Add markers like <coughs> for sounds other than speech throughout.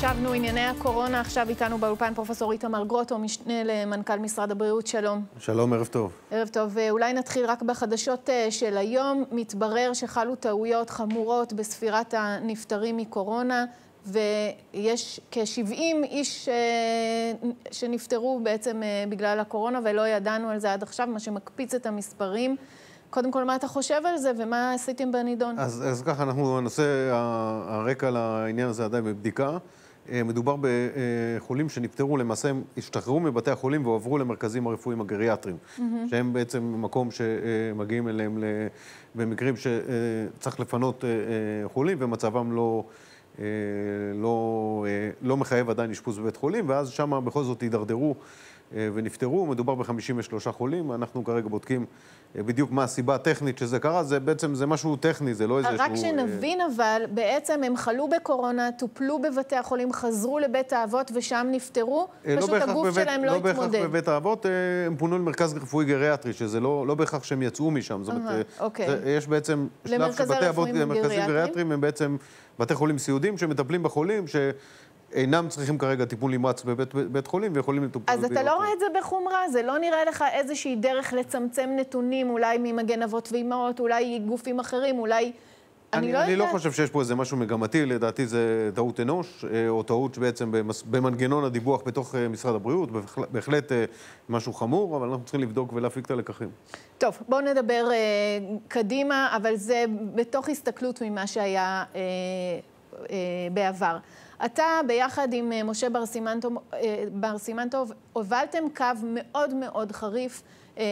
שבנו ענייני הקורונה, עכשיו איתנו באולפן פרופסור איתמר גרוטו, משנה למנכ"ל משרד הבריאות, שלום. שלום, ערב טוב. ערב טוב. אולי נתחיל רק בחדשות אה, של היום. מתברר שחלו טעויות חמורות בספירת הנפטרים מקורונה, ויש כ-70 איש אה, שנפטרו בעצם אה, בגלל הקורונה, ולא ידענו על זה עד עכשיו, מה שמקפיץ את המספרים. קודם כל, מה אתה חושב על זה ומה עשיתם בנידון? אז, אז ככה, אנחנו, הנושא, הרקע לעניין הזה עדיין בבדיקה. אה, מדובר בחולים שנפטרו, למעשה הם השתחררו מבתי החולים והועברו למרכזים הרפואיים הגריאטריים, mm-hmm. שהם בעצם מקום שמגיעים אליהם במקרים שצריך לפנות אה, אה, חולים ומצבם לא, לא, לא מחייב עדיין אשפוז בבית חולים, ואז שם בכל זאת הידרדרו ונפטרו. מדובר ב-53 חולים, אנחנו כרגע בודקים בדיוק מה הסיבה הטכנית שזה קרה, זה בעצם, זה משהו טכני, זה לא איזה שהוא... רק שנבין אבל, בעצם הם חלו בקורונה, טופלו בבתי החולים, חזרו לבית האבות ושם נפטרו, לא פשוט הגוף בבית, שלהם לא, התמודד. לא בהכרח בבית האבות, הם פונו למרכז רפואי גריאטרי, שזה לא, לא בהכרח שהם יצאו משם. זאת אומרת, אוקיי. יש בעצם שלב שבתי אבות, מרכזים גריאטריים הם בעצם בתי חולים סיעודיים שמטפלים בחולים, ש... אינם צריכים כרגע טיפול נמרץ בבית בית חולים ויכולים לטופל... אז אתה לא רואה את זה בחומרה? זה לא נראה לך איזושהי דרך לצמצם נתונים, אולי ממגן אבות ואימהות, אולי גופים אחרים, אולי... אני, אני לא יודעת. אני לא חושב שיש פה איזה משהו מגמתי, לדעתי זה טעות אנוש, אה, או טעות בעצם במנגנון הדיווח בתוך אה, משרד הבריאות, בהחלט אה, משהו חמור, אבל אנחנו צריכים לבדוק ולהפיק את הלקחים. טוב, בואו נדבר קדימה, אבל זה בתוך הסתכלות ממה שהיה בעבר. אתה ביחד עם אה, משה בר סימנטוב, אה, בר סימנטוב הובלתם קו מאוד מאוד חריף אה,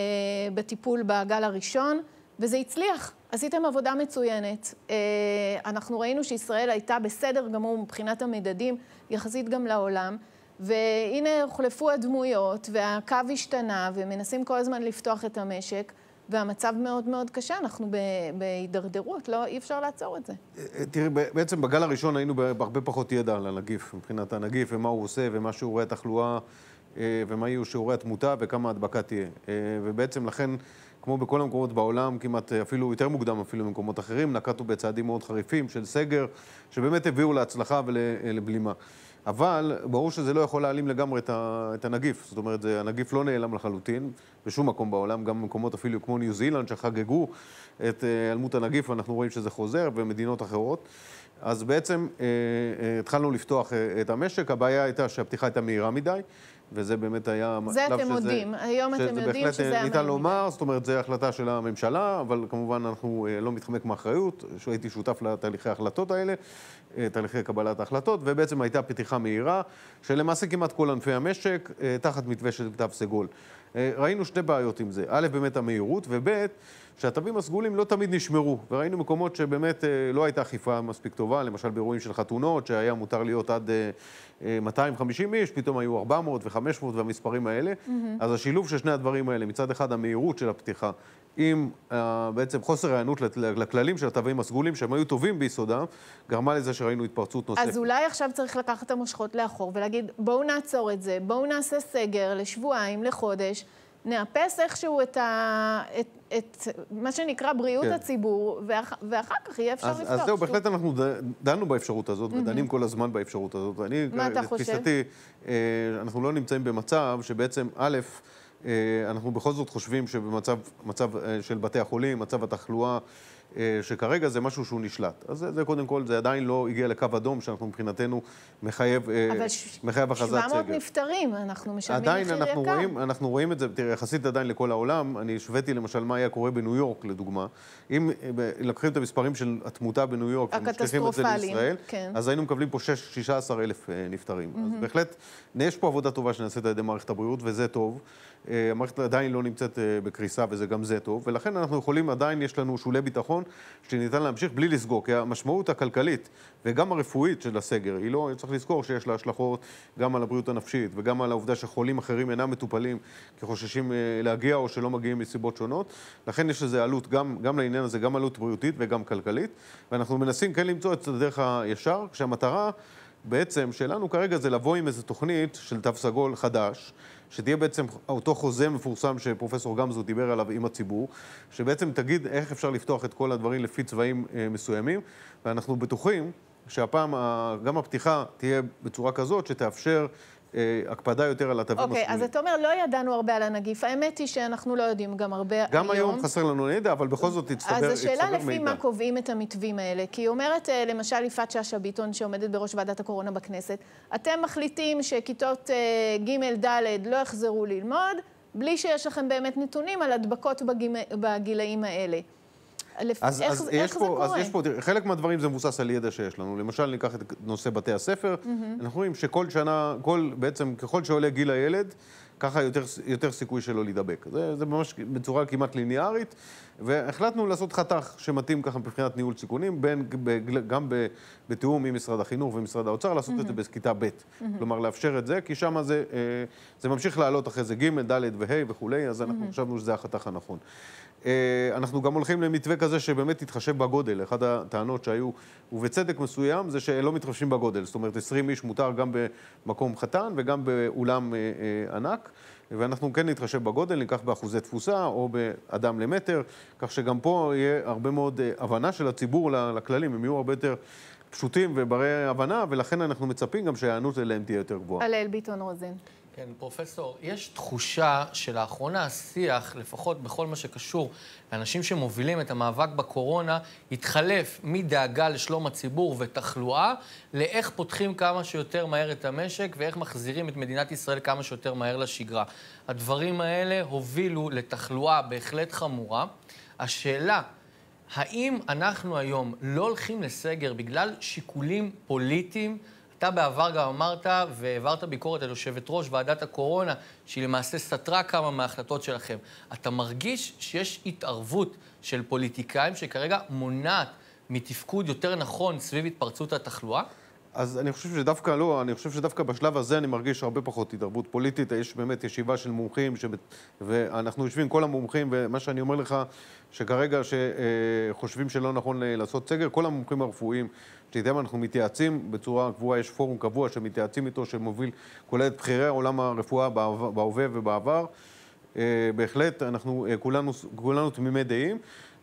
בטיפול בגל הראשון, וזה הצליח. עשיתם עבודה מצוינת. אנחנו ראינו שישראל הייתה בסדר גמור מבחינת המדדים, יחסית גם לעולם. והנה הוחלפו הדמויות, והקו השתנה, ומנסים כל הזמן לפתוח את המשק. והמצב מאוד מאוד קשה, אנחנו בהידרדרות, לא, אי אפשר לעצור את זה. תראי, בעצם בגל הראשון היינו בהרבה פחות ידע על הנגיף, מבחינת הנגיף ומה הוא עושה ומה שיעורי התחלואה אה, ומה יהיו שיעורי התמותה וכמה הדבקה תהיה. אה, ובעצם לכן, כמו בכל המקומות בעולם, כמעט אפילו יותר מוקדם אפילו במקומות אחרים, נקטנו בצעדים מאוד חריפים של סגר, שבאמת הביאו להצלחה ולבלימה. אבל ברור שזה לא יכול להעלים לגמרי את הנגיף. זאת אומרת, הנגיף לא נעלם לחלוטין בשום מקום בעולם, גם במקומות אפילו כמו ניו זילנד, שחגגו את היעלמות הנגיף, אנחנו רואים שזה חוזר, ומדינות אחרות. אז בעצם אה, אה, התחלנו לפתוח אה, את המשק, הבעיה הייתה שהפתיחה הייתה מהירה מדי. וזה באמת היה... זה אתם מודים, היום אתם יודעים שזה היה... בהחלט ניתן לומר, זאת אומרת, זו החלטה של הממשלה, אבל כמובן אנחנו לא מתחמק מאחריות, שהייתי שותף לתהליכי ההחלטות האלה, תהליכי קבלת ההחלטות, ובעצם הייתה פתיחה מהירה, שלמעשה כמעט כל ענפי המשק תחת מתווה של תו סגול. ראינו שתי בעיות עם זה, א', באמת המהירות, וב', שהתווים הסגולים לא תמיד נשמרו, וראינו מקומות שבאמת לא הייתה אכיפה מספיק טובה, למשל באירועים של חתונות, שהיה מותר להיות עד 250 איש, פתאום היו 400 ו-500 והמספרים האלה. Mm-hmm. אז השילוב של שני הדברים האלה, מצד אחד המהירות של הפתיחה, עם uh, בעצם חוסר הענות לכללים של התווים הסגולים, שהם היו טובים ביסודם, גרמה לזה שראינו התפרצות נוספת. אז אולי עכשיו צריך לקחת את המושכות לאחור ולהגיד, בואו נעצור את זה, בואו נעשה סגר לשבועיים, לחודש. נאפס איכשהו את, ה, את, את מה שנקרא בריאות כן. הציבור, ואח, ואחר כך יהיה אפשר לפתוח. אז זהו, בהחלט אנחנו דנו באפשרות הזאת, mm-hmm. ודנים כל הזמן באפשרות הזאת. אני, מה אתה חושב? לתפיסתי, אה, אנחנו לא נמצאים במצב שבעצם, א', אה, אנחנו בכל זאת חושבים שבמצב מצב אה, של בתי החולים, מצב התחלואה, אה, שכרגע זה משהו שהוא נשלט. אז זה, זה קודם כל, זה עדיין לא הגיע לקו אדום, שאנחנו מבחינתנו מחייב, מחייב הכרזת סגר. אבל 700 נפטרים, אנחנו משלמים מחיר יקר. עדיין אנחנו רואים, אנחנו רואים את זה, תראה, יחסית עדיין לכל העולם, אני השוויתי למשל מה היה קורה בניו יורק, לדוגמה. אם לקחים את המספרים של התמותה בניו יורק, ומשליכים את זה לישראל, כן. אז היינו מקבלים פה 16 אלף נפטרים. Mm-hmm. אז בהחלט, יש פה עבודה טובה שנעשית על ידי מערכת הבריאות, וזה טוב. המערכת עדיין לא נמצאת בקריסה, וזה גם זה טוב, ולכן אנחנו יכולים, עדיין יש לנו שולי ביטחון שניתן להמשיך בלי לסגור, כי המשמעות הכלכלית וגם הרפואית של הסגר, היא לא, צריך לזכור שיש לה השלכות גם על הבריאות הנפשית וגם על העובדה שחולים אחרים אינם מטופלים כי חוששים אה, להגיע או שלא מגיעים מסיבות שונות. לכן יש לזה עלות גם, גם לעניין הזה, גם עלות בריאותית וגם כלכלית, ואנחנו מנסים כן למצוא את הדרך הישר, כשהמטרה בעצם שלנו כרגע זה לבוא עם איזו תוכנית של תו סגול חדש. שתהיה בעצם אותו חוזה מפורסם שפרופסור גמזו דיבר עליו עם הציבור, שבעצם תגיד איך אפשר לפתוח את כל הדברים לפי צבעים אה, מסוימים, ואנחנו בטוחים שהפעם גם הפתיחה תהיה בצורה כזאת שתאפשר הקפדה יותר על התווים הסגולים. אוקיי, אז אתה אומר, לא ידענו הרבה על הנגיף. האמת היא שאנחנו לא יודעים גם הרבה גם היום. גם היום חסר לנו ידע, אבל בכל זאת הצטבר מידע. אז השאלה לפי מה קובעים את המתווים האלה. כי היא אומרת, אה, למשל, יפעת שאשא ביטון, שעומדת בראש ועדת הקורונה בכנסת, אתם מחליטים שכיתות אה, ג', ד' לא יחזרו ללמוד, בלי שיש לכם באמת נתונים על הדבקות בגילאים האלה. אז, איך, אז, איך זה פה, קורה? אז יש פה, תראה, חלק מהדברים זה מבוסס על ידע שיש לנו. למשל, ניקח את נושא בתי הספר, mm-hmm. אנחנו רואים שכל שנה, כל, בעצם, ככל שעולה גיל הילד, ככה יותר, יותר סיכוי שלו להידבק. זה, זה ממש בצורה כמעט ליניארית, והחלטנו לעשות חתך שמתאים ככה מבחינת ניהול סיכונים, בין, גם בתיאום עם משרד החינוך ומשרד האוצר, לעשות mm-hmm. את זה בכיתה ב'. Mm-hmm. כלומר, לאפשר את זה, כי שם זה, אה, זה ממשיך לעלות אחרי זה ג', ד' וה' וכולי, אז אנחנו mm-hmm. חשבנו שזה החתך הנכון. אה, אנחנו גם הולכים למתווה כזה שבאמת יתחשב בגודל. אחת הטענות שהיו, ובצדק מסוים, זה שלא מתחשבים בגודל. זאת אומרת, 20 איש מותר גם במקום חתן וגם באולם אה, אה, ענק. ואנחנו כן נתחשב בגודל, ניקח באחוזי תפוסה או באדם למטר, כך שגם פה יהיה הרבה מאוד הבנה של הציבור לכללים, הם יהיו הרבה יותר פשוטים וברי הבנה, ולכן אנחנו מצפים גם שההיענות אליהם תהיה יותר גבוהה. הלל ביטון רוזין. כן, פרופסור, יש תחושה שלאחרונה השיח, לפחות בכל מה שקשור לאנשים שמובילים את המאבק בקורונה, התחלף מדאגה לשלום הציבור ותחלואה, לאיך פותחים כמה שיותר מהר את המשק ואיך מחזירים את מדינת ישראל כמה שיותר מהר לשגרה. הדברים האלה הובילו לתחלואה בהחלט חמורה. השאלה, האם אנחנו היום לא הולכים לסגר בגלל שיקולים פוליטיים? אתה בעבר גם אמרת והעברת ביקורת על יושבת ראש ועדת הקורונה, שהיא למעשה סתרה כמה מההחלטות שלכם. אתה מרגיש שיש התערבות של פוליטיקאים שכרגע מונעת מתפקוד יותר נכון סביב התפרצות התחלואה? אז אני חושב שדווקא לא, אני חושב שדווקא בשלב הזה אני מרגיש הרבה פחות התערבות פוליטית. יש באמת ישיבה של מומחים, שבט... ואנחנו יושבים כל המומחים, ומה שאני אומר לך, שכרגע שחושבים שלא נכון לעשות סגר, כל המומחים הרפואיים שאיתם אנחנו מתייעצים בצורה קבועה, יש פורום קבוע שמתייעצים איתו, שמוביל, כולל את בכירי עולם הרפואה בהווה ובעבר. אה, בהחלט, אנחנו אה, כולנו, כולנו תמימי דעים.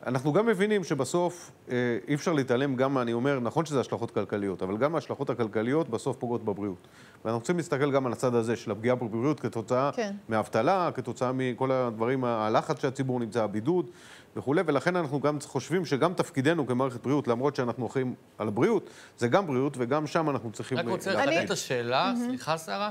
אנחנו גם מבינים שבסוף אה, אי אפשר להתעלם גם, אני אומר, נכון שזה השלכות כלכליות, אבל גם ההשלכות הכלכליות בסוף פוגעות בבריאות. ואנחנו רוצים להסתכל גם על הצד הזה של הפגיעה בבריאות כתוצאה כן. מאבטלה, כתוצאה מכל הדברים, הלחץ שהציבור נמצא, הבידוד וכולי, ולכן אנחנו גם חושבים שגם תפקידנו כמערכת בריאות, למרות שאנחנו אחראים על הבריאות, זה גם בריאות וגם שם אנחנו צריכים... רק רוצה לחדד את השאלה, סליחה שרה,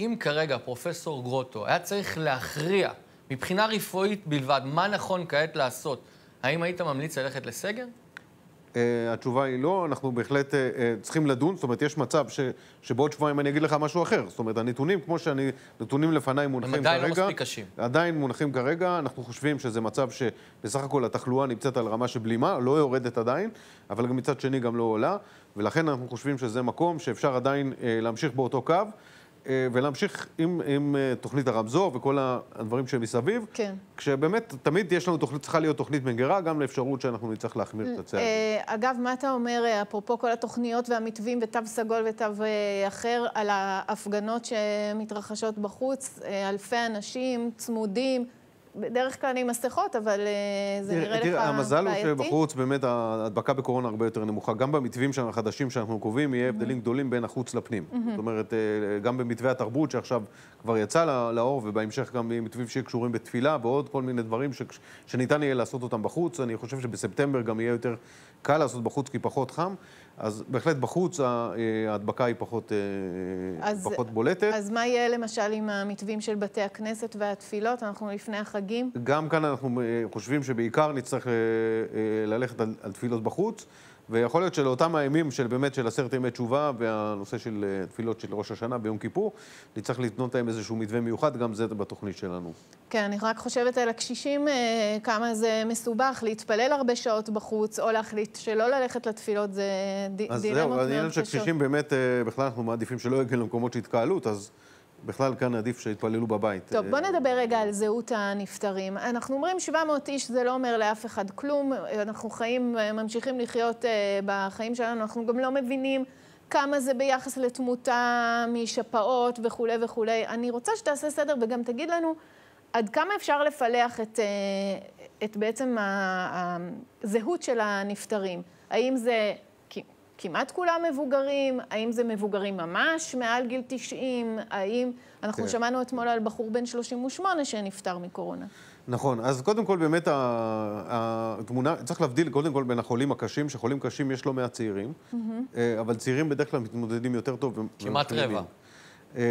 אם כרגע פרופסור גרוטו היה צריך להכריע מבחינה רפואית בלבד מה נכון כעת לעשות, האם היית ממליץ ללכת לסגר? Uh, התשובה היא לא, אנחנו בהחלט uh, uh, צריכים לדון, זאת אומרת, יש מצב ש, שבעוד שבועיים אני אגיד לך משהו אחר. זאת אומרת, הנתונים, כמו שאני, נתונים לפניי מונחים כרגע... הם עדיין לא מספיק קשים. עדיין מונחים כרגע, אנחנו חושבים שזה מצב שבסך הכל התחלואה נמצאת על רמה של בלימה, לא יורדת עדיין, אבל גם מצד שני גם לא עולה, ולכן אנחנו חושבים שזה מקום שאפשר עדיין uh, להמשיך באותו קו. אה, ולהמשיך עם, עם אה, תוכנית הרמזור וכל הדברים שמסביב. כן. כשבאמת, תמיד יש לנו תוכנית, צריכה להיות תוכנית מגירה, גם לאפשרות שאנחנו נצטרך להחמיר את הצעדים. אה, אגב, מה אתה אומר, אפרופו כל התוכניות והמתווים ותו סגול ותו אחר, על ההפגנות שמתרחשות בחוץ, אלפי אנשים צמודים? בדרך כלל עם מסכות, אבל אה, זה נראה לך בעייתי. תראה, המזל הוא שבחוץ באמת ההדבקה בקורונה הרבה יותר נמוכה. גם במתווים החדשים שאנחנו קובעים, יהיה הבדלים גדולים בין החוץ לפנים. זאת אומרת, אה, גם במתווה התרבות שעכשיו כבר יצא לאור, ובהמשך גם מתווים שיהיו קשורים בתפילה ועוד כל מיני דברים שניתן יהיה לעשות אותם בחוץ. אני חושב שבספטמבר גם יהיה יותר קל לעשות בחוץ כי פחות חם. אז בהחלט בחוץ אה, ההדבקה היא פחות, אז, פחות בולטת. אז מה יהיה למשל עם המתווים של בתי הכנסת והתפילות? אנחנו לפני החגים. גם כאן אנחנו אה, חושבים שבעיקר נצטרך ללכת על, על תפילות בחוץ. ויכול להיות שלאותם הימים של באמת של עשרת ימי תשובה והנושא של אה, תפילות של ראש השנה ביום כיפור, נצטרך לתנות להם איזשהו מתווה מיוחד, גם זה בתוכנית שלנו. כן, אני רק חושבת על הקשישים, אה, כמה זה מסובך להתפלל הרבה שעות בחוץ, או להחליט שלא ללכת לתפילות, זה דילמות מאוד קשות. אז זהו, העניין של קשישים באמת, אה, בכלל אנחנו מעדיפים שלא יגיעו למקומות של התקהלות, אז... בכלל כאן עדיף שיתפללו בבית. טוב, בוא נדבר רגע על זהות הנפטרים. אנחנו אומרים 700 איש, זה לא אומר לאף אחד כלום. אנחנו חיים, ממשיכים לחיות אה, בחיים שלנו, אנחנו גם לא מבינים כמה זה ביחס לתמותה משפעות וכולי וכולי. אני רוצה שתעשה סדר וגם תגיד לנו עד כמה אפשר לפלח את, אה, את בעצם הזהות של הנפטרים. האם זה כמעט כולם מבוגרים? האם זה מבוגרים ממש מעל גיל 90? האם... אנחנו כן. שמענו אתמול על בחור בן 38 שנפטר מקורונה. נכון, אז קודם כל באמת התמונה, צריך להבדיל קודם כל בין החולים הקשים, שחולים קשים יש לא מעט צעירים, mm-hmm. אבל צעירים בדרך כלל מתמודדים יותר טוב. כמעט רבע. אה,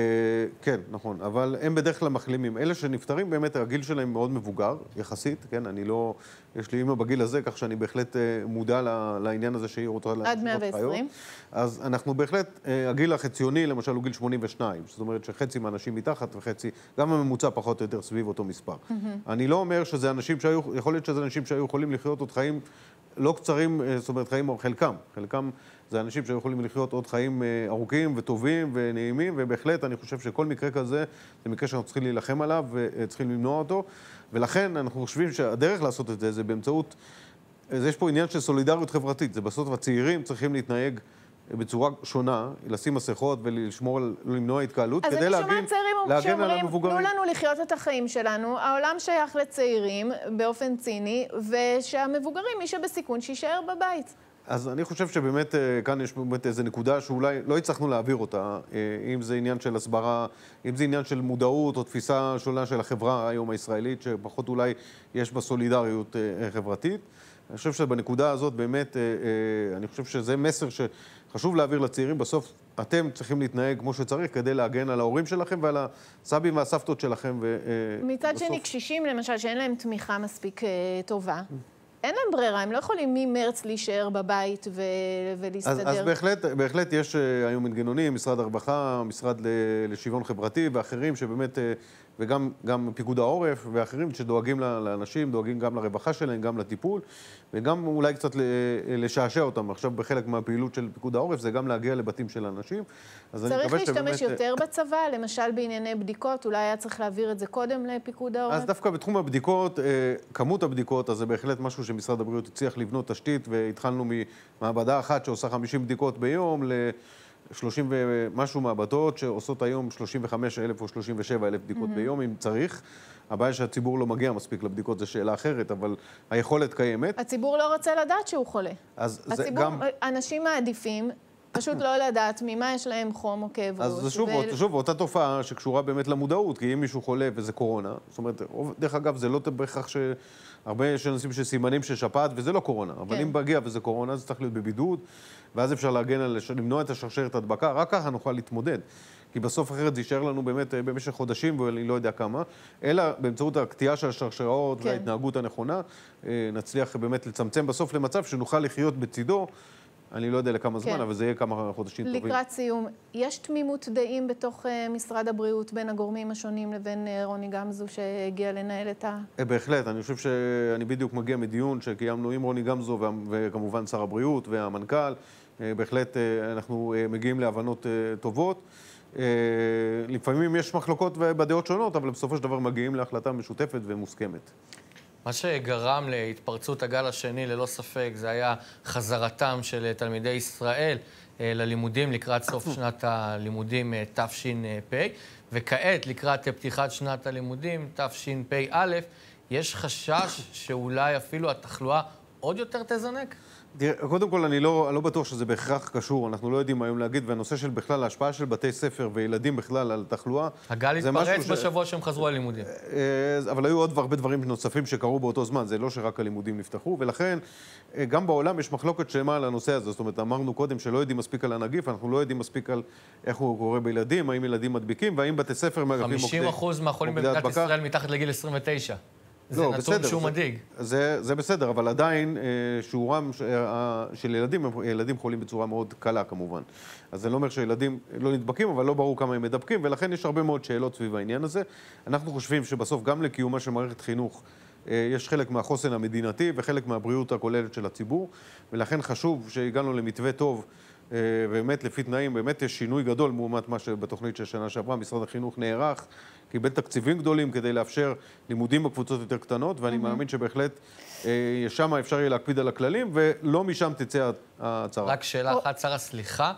כן, נכון, אבל הם בדרך כלל מחלימים. אלה שנפטרים, באמת הגיל שלהם מאוד מבוגר, יחסית, כן, אני לא... יש לי אימא בגיל הזה, כך שאני בהחלט אה, מודע לעניין הזה שהיא רוצה... עד 120. אז אנחנו בהחלט, אה, הגיל החציוני, למשל, הוא גיל 82, זאת אומרת שחצי מהאנשים מתחת וחצי, גם הממוצע פחות או יותר סביב אותו מספר. אני לא אומר שזה אנשים שהיו, יכול להיות שזה אנשים שהיו יכולים לחיות עוד חיים לא קצרים, זאת אומרת, חיים, חלקם, חלקם... זה אנשים שהיו יכולים לחיות עוד חיים אה, ארוכים וטובים ונעימים, ובהחלט אני חושב שכל מקרה כזה זה מקרה שאנחנו צריכים להילחם עליו וצריכים למנוע אותו, ולכן אנחנו חושבים שהדרך לעשות את זה זה באמצעות, יש פה עניין של סולידריות חברתית, זה בסוף הצעירים צריכים להתנהג בצורה שונה, לשים מסכות ולשמור על, למנוע התקהלות, כדי להגן, להגן על המבוגרים. תנו לנו לחיות את החיים שלנו, העולם שייך לצעירים באופן ציני, ושהמבוגרים, מי שבסיכון, שיישאר בבית. אז אני חושב שבאמת אה, כאן יש באמת איזו נקודה שאולי לא הצלחנו להעביר אותה, אה, אם זה עניין של הסברה, אם זה עניין של מודעות או תפיסה שונה של החברה היום הישראלית, שפחות אולי יש בה סולידריות אה, חברתית. אני חושב שבנקודה הזאת באמת, אני חושב שזה מסר שחשוב להעביר לצעירים. בסוף אתם צריכים להתנהג כמו שצריך כדי להגן על ההורים שלכם ועל הסבים והסבתות שלכם. מצד ובסוף... שני, קשישים למשל, שאין להם תמיכה מספיק טובה. אין להם ברירה, הם לא יכולים ממרץ להישאר בבית ו- ולהסתדר. אז, אז בהחלט, בהחלט יש אה, היום מנגנונים, משרד הרווחה, משרד לשוויון חברתי ואחרים שבאמת אה, וגם פיקוד העורף ואחרים שדואגים לאנשים, דואגים גם לרווחה שלהם, גם לטיפול, וגם אולי קצת לשעשע אותם. עכשיו בחלק מהפעילות של פיקוד העורף זה גם להגיע לבתים של אנשים. צריך להשתמש שבאמת... יותר בצבא, למשל בענייני בדיקות, אולי היה צריך להעביר את זה קודם לפיקוד העורף? אז דווקא בתחום הבדיקות, אה, כמות הבדיקות, אז זה בהחלט משהו שמשרד הבריאות הצליח לבנות תשתית, והתחלנו ממעבדה אחת שעושה 50 בדיקות ביום ל... 30 ומשהו מעבדות שעושות היום 35 אלף או 37 אלף בדיקות mm-hmm. ביום, אם צריך. הבעיה שהציבור לא מגיע מספיק לבדיקות, זו שאלה אחרת, אבל היכולת קיימת. הציבור לא רוצה לדעת שהוא חולה. אז הציבור, זה גם... אנשים מעדיפים פשוט לא לדעת ממה יש להם חום או כאב ראש. אז זה שוב, ו... שוב, אותה תופעה שקשורה באמת למודעות, כי אם מישהו חולה וזה קורונה, זאת אומרת, דרך אגב, זה לא בהכרח ש... הרבה יש אנשים שסימנים של שפעת, וזה לא קורונה. אבל כן. אם מגיע וזה קורונה, זה צריך להיות בבידוד, ואז אפשר להגן על, למנוע את השרשרת הדבקה, רק ככה נוכל להתמודד. כי בסוף אחרת זה יישאר לנו באמת אה, במשך חודשים, ואני לא יודע כמה, אלא באמצעות הקטיעה של השרשראות כן. וההתנהגות הנכונה, אה, נצליח באמת לצמצם בסוף למצב שנוכל לחיות בצידו. אני לא יודע לכמה זמן, כן. אבל זה יהיה כמה חודשים לקראת טובים. לקראת סיום, יש תמימות דעים בתוך uh, משרד הבריאות בין הגורמים השונים לבין uh, רוני גמזו שהגיע לנהל את ה... בהחלט, אני חושב שאני בדיוק מגיע מדיון שקיימנו עם רוני גמזו וכמובן שר הבריאות והמנכ"ל. בהחלט אנחנו מגיעים להבנות טובות. לפעמים יש מחלוקות בדעות שונות, אבל בסופו של דבר מגיעים להחלטה משותפת ומוסכמת. מה שגרם להתפרצות הגל השני, ללא ספק, זה היה חזרתם של תלמידי ישראל אה, ללימודים לקראת סוף <coughs> שנת הלימודים אה, תש"פ, וכעת, לקראת פתיחת שנת הלימודים תשפ"א, יש חשש שאולי אפילו התחלואה עוד יותר תזנק? תראה, קודם כל, אני לא, לא בטוח שזה בהכרח קשור, אנחנו לא יודעים היום להגיד, והנושא של בכלל, ההשפעה של בתי ספר וילדים בכלל על תחלואה... הגל התפרץ בשבוע ש... שהם חזרו ללימודים. אה, אבל היו עוד הרבה דברים נוספים שקרו באותו זמן, זה לא שרק הלימודים נפתחו, ולכן אה, גם בעולם יש מחלוקת שלמה על הנושא הזה. זאת אומרת, אמרנו קודם שלא יודעים מספיק על הנגיף, אנחנו לא יודעים מספיק על איך הוא קורה בילדים, האם ילדים מדביקים, והאם בתי ספר מרחבים מוקדי... 50% מהחולים במדינת ישראל מתחת לגיל 29. זה לא, נתון בסדר, שהוא זה, מדאיג. זה, זה בסדר, אבל עדיין אה, שיעורם אה, של ילדים, ילדים חולים בצורה מאוד קלה כמובן. אז זה לא אומר שילדים לא נדבקים, אבל לא ברור כמה הם מדבקים, ולכן יש הרבה מאוד שאלות סביב העניין הזה. אנחנו חושבים שבסוף גם לקיומה של מערכת חינוך אה, יש חלק מהחוסן המדינתי וחלק מהבריאות הכוללת של הציבור, ולכן חשוב שהגענו למתווה טוב. באמת לפי תנאים, באמת יש שינוי גדול לעומת מה שבתוכנית של שנה שעברה. משרד החינוך נערך קיבל תקציבים גדולים כדי לאפשר לימודים בקבוצות יותר קטנות, ואני mm-hmm. מאמין שבהחלט אה, שם אפשר יהיה להקפיד על הכללים, ולא משם תצא ההצהרה. רק שאלה אחת, שרה, סליחה,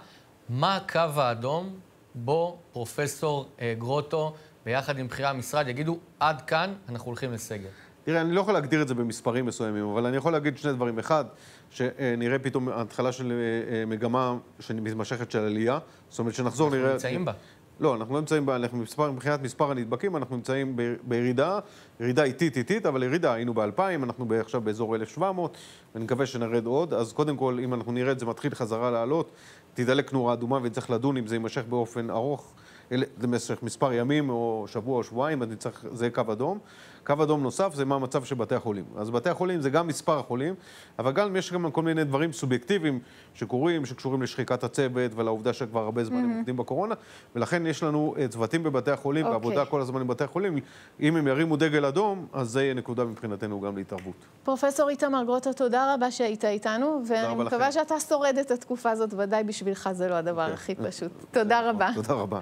מה הקו האדום בו פרופסור אה, גרוטו, ביחד עם בכירי המשרד, יגידו, עד כאן אנחנו הולכים לסגר? תראה, אני לא יכול להגדיר את זה במספרים מסוימים, אבל אני יכול להגיד שני דברים. אחד, שנראה פתאום התחלה של אה, אה, מגמה מתמשכת של עלייה. זאת אומרת, שנחזור נראה... אנחנו נמצאים בה. לא, אנחנו לא נמצאים בה, אנחנו מספר, מבחינת מספר הנדבקים, אנחנו נמצאים ב, בירידה, ירידה איטית איטית, אבל ירידה, היינו ב-2,000, אנחנו עכשיו באזור 1,700, ואני מקווה שנרד עוד. אז קודם כל, אם אנחנו את זה מתחיל חזרה לעלות, תדלק נורה אדומה וצריך לדון אם זה יימשך באופן ארוך. זה במשך מספר ימים או שבוע או שבועיים, אני צריך, זה קו אדום. קו אדום נוסף זה מה המצב של בתי החולים. אז בתי החולים זה גם מספר החולים, אבל גם יש גם כל מיני דברים סובייקטיביים שקורים, שקשורים לשחיקת הצוות ולעובדה שכבר הרבה זמן הם mm-hmm. עובדים בקורונה, ולכן יש לנו uh, צוותים בבתי החולים, okay. אוקיי. ועבודה כל הזמן עם בתי החולים. אם הם ירימו דגל אדום, אז זה יהיה נקודה מבחינתנו גם להתערבות. פרופסור איתמר גרוטו, תודה רבה שהיית איתנו, ואני מקווה שאתה שורד את התקופה הזאת, ודאי בשבילך זה לא הדבר okay. אוקיי. הכי פשוט. תודה רבה. תודה רבה.